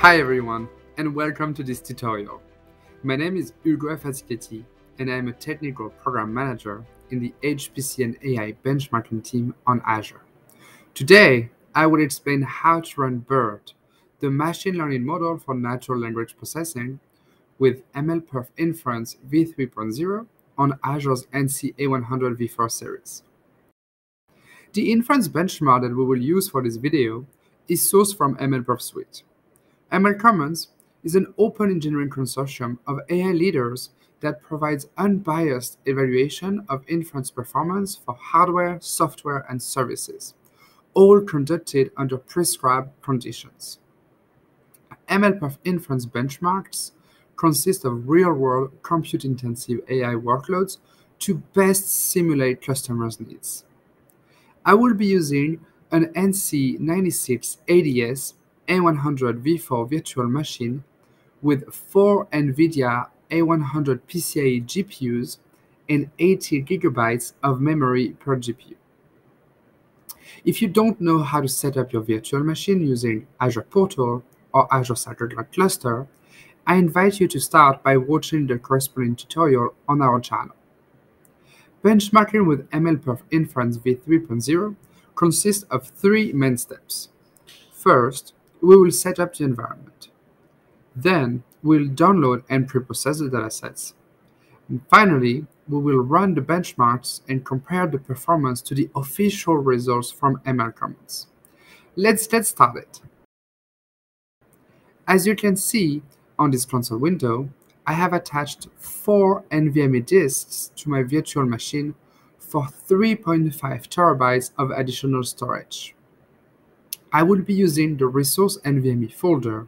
Hi everyone, and welcome to this tutorial. My name is Hugo Affaticati, and I am a Technical Program Manager in the HPC and AI benchmarking team on Azure. Today, I will explain how to run BERT, the machine learning model for natural language processing, with MLPerf Inference v3.0 on Azure's NC A100 v4 series. The inference benchmark that we will use for this video is sourced from MLPerf Suite. ML Commons is an open engineering consortium of AI leaders that provides unbiased evaluation of inference performance for hardware, software, and services, all conducted under prescribed conditions. MLPerf inference benchmarks consist of real-world compute-intensive AI workloads to best simulate customers' needs. I will be using an NC96 ADS A100 V4 virtual machine with four NVIDIA A100 PCIe GPUs and 80 gigabytes of memory per GPU. If you don't know how to set up your virtual machine using Azure Portal or Azure Cloud Cluster, I invite you to start by watching the corresponding tutorial on our channel. Benchmarking with MLPerf Inference v3.0 consists of three main steps. First, we will set up the environment. Then, we'll download and preprocess the datasets. And finally, we will run the benchmarks and compare the performance to the official results from ML Commons. Let's get started. As you can see on this console window, I have attached four NVMe disks to my virtual machine for 3.5 terabytes of additional storage. I will be using the resource NVMe folder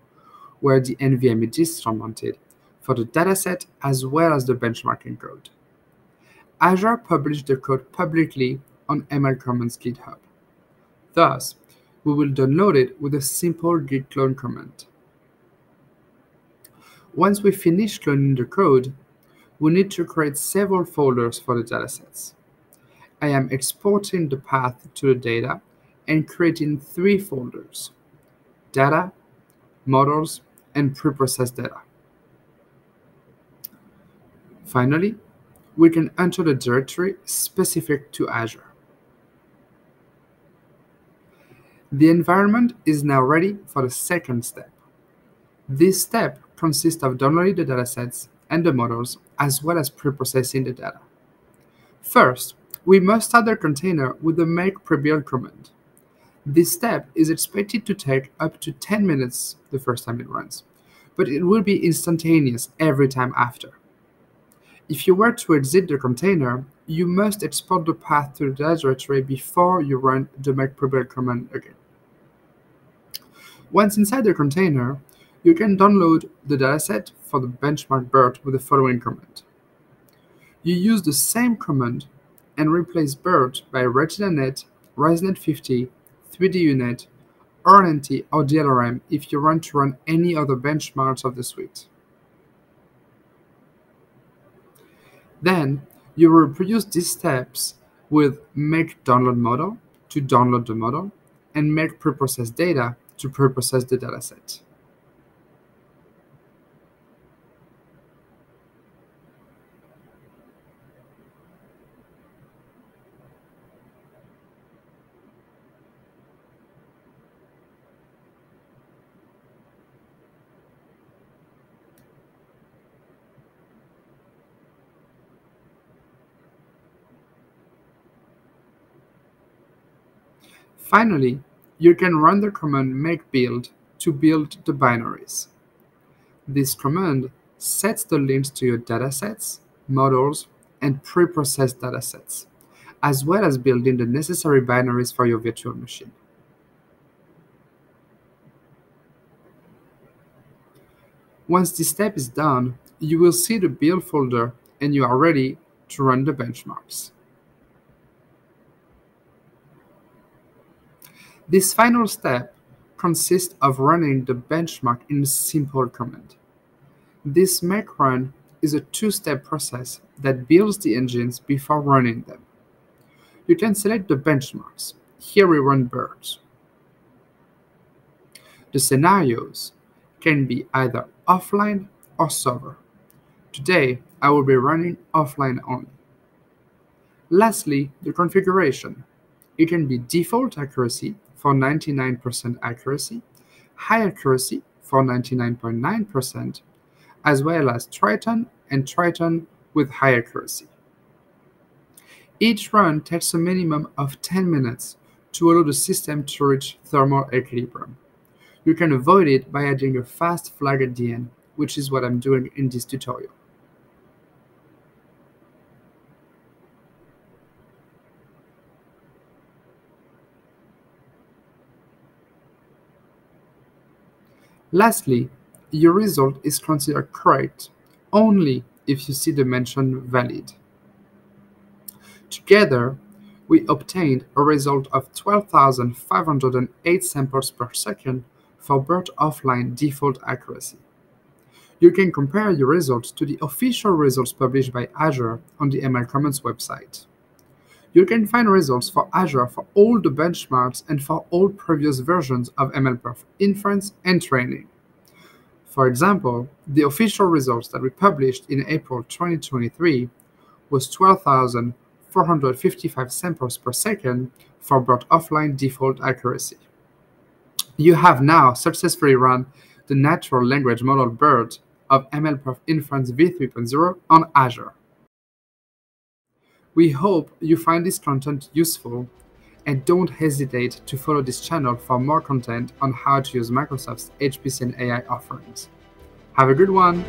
where the NVMe disks are mounted for the dataset as well as the benchmarking code. Azure published the code publicly on ML Commons GitHub. Thus, we will download it with a simple git clone command. Once we finish cloning the code, we need to create several folders for the datasets. I am exporting the path to the data and creating three folders, data, models, and preprocessed data. Finally, we can enter the directory specific to Azure. The environment is now ready for the second step. This step consists of downloading the datasets and the models, as well as preprocessing the data. First, we must start the container with the make prebuild command. This step is expected to take up to 10 minutes the first time it runs, but it will be instantaneous every time after. If you were to exit the container, you must export the path to the directory before you run the make prebuild command again. Once inside the container, you can download the dataset for the benchmark BERT with the following command. You use the same command and replace BERT by RetinaNet, ResNet50, 3D U-Net, RNN-T, or DLRM if you want to run any other benchmarks of the suite. Then you will reproduce these steps with make download model to download the model and make preprocessed data to preprocess the dataset. Finally, you can run the command make build to build the binaries. This command sets the links to your datasets, models, and preprocessed datasets, as well as building the necessary binaries for your virtual machine. Once this step is done, you will see the build folder and you are ready to run the benchmarks. This final step consists of running the benchmark in a simple command. This make run is a two-step process that builds the engines before running them. You can select the benchmarks. Here we run BERT. The scenarios can be either offline or server. Today, I will be running offline only. Lastly, the configuration. It can be default accuracy for 99% accuracy, high accuracy for 99.9%, as well as Triton and Triton with high accuracy. Each run takes a minimum of 10 minutes to allow the system to reach thermal equilibrium. You can avoid it by adding a fast flag at the end, which is what I'm doing in this tutorial. Lastly, your result is considered correct only if you see the mention valid. Together, we obtained a result of 12,508 samples per second for BERT offline default accuracy. You can compare your results to the official results published by Azure on the ML Commons website. You can find results for Azure for all the benchmarks and for all previous versions of MLPerf inference and training. For example, the official results that we published in April 2023 was 12,455 samples per second for BERT offline default accuracy. You have now successfully run the natural language model BERT of MLPerf Inference v3.0 on Azure. We hope you find this content useful and don't hesitate to follow this channel for more content on how to use Microsoft's HPC and AI offerings. Have a good one!